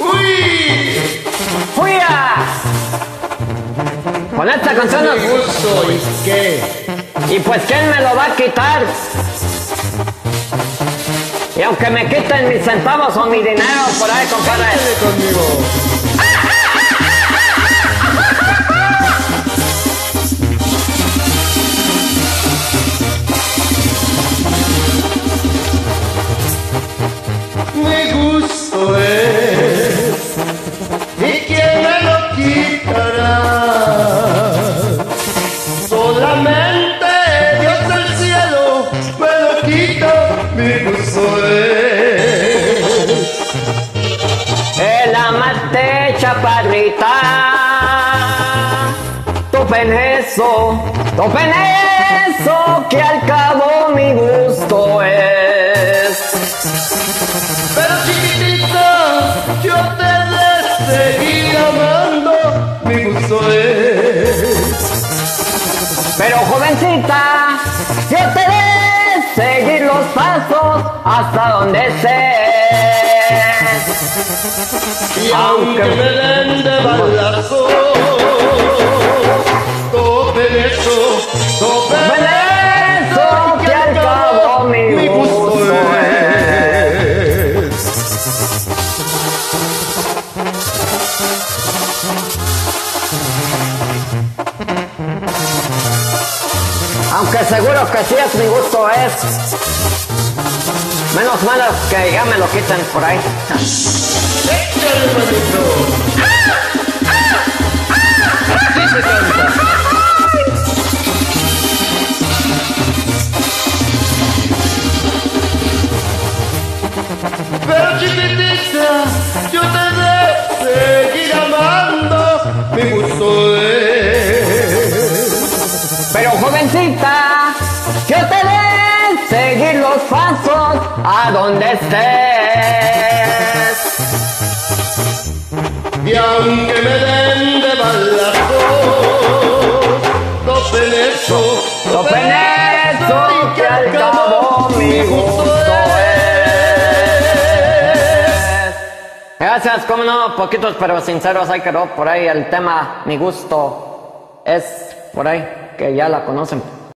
¡Uy! ¡Fuya! Con esta canción nos- ¿y qué? Y pues quién me lo va a quitar. Y aunque me quiten mis centavos o mi dinero por ahí, compadre. Conmigo. Gusto es. El amante chaparrita. Topen eso, topen eso, que al cabo mi gusto es. Pero chiquitita, yo te de seguir amando, mi gusto es. Pero jovencita, yo te de seguir los pasos hasta donde estés. Y aunque me den de balazo, topen eso, Topen eso, que al cabo mi gusto es. Aunque seguro que sí es mi gusto es. Menos malo que ya me lo quiten por ahí. Pero chiquitita, yo te seguir amando, mi gusto donde estés. Y aunque me den de balazo, topen eso, Topen eso, que al cabo mi gusto es. Gracias, como no, poquitos pero sinceros, ahí quedó por ahí el tema, mi gusto es por ahí, que ya la conocen.